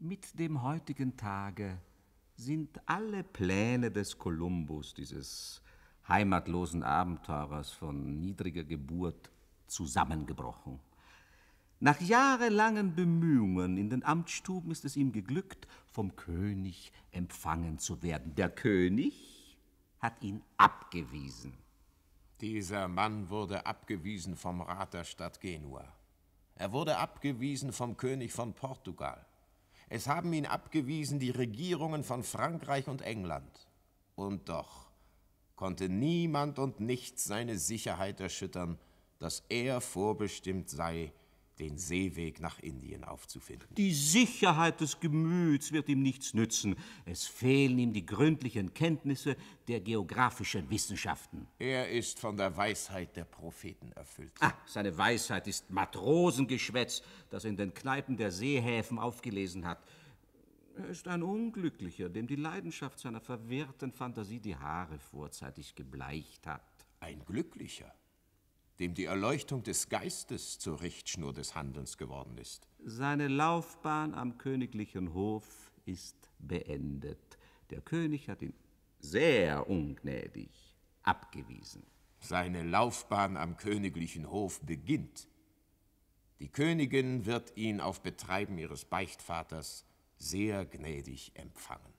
Mit dem heutigen Tage sind alle Pläne des Kolumbus, dieses heimatlosen Abenteurers von niedriger Geburt, zusammengebrochen. Nach jahrelangen Bemühungen in den Amtsstuben ist es ihm geglückt, vom König empfangen zu werden. Der König hat ihn abgewiesen. Dieser Mann wurde abgewiesen vom Rat der Stadt Genua. Er wurde abgewiesen vom König von Portugal. Es haben ihn abgewiesen die Regierungen von Frankreich und England. Und doch konnte niemand und nichts seine Sicherheit erschüttern, dass er vorbestimmt sei, den Seeweg nach Indien aufzufinden. Die Sicherheit des Gemüts wird ihm nichts nützen. Es fehlen ihm die gründlichen Kenntnisse der geografischen Wissenschaften. Er ist von der Weisheit der Propheten erfüllt. Ah, seine Weisheit ist Matrosengeschwätz, das er in den Kneipen der Seehäfen aufgelesen hat. Er ist ein Unglücklicher, dem die Leidenschaft seiner verwirrten Fantasie die Haare vorzeitig gebleicht hat. Ein Glücklicher? Dem die Erleuchtung des Geistes zur Richtschnur des Handelns geworden ist. Seine Laufbahn am königlichen Hof ist beendet. Der König hat ihn sehr ungnädig abgewiesen. Seine Laufbahn am königlichen Hof beginnt. Die Königin wird ihn auf Betreiben ihres Beichtvaters sehr gnädig empfangen.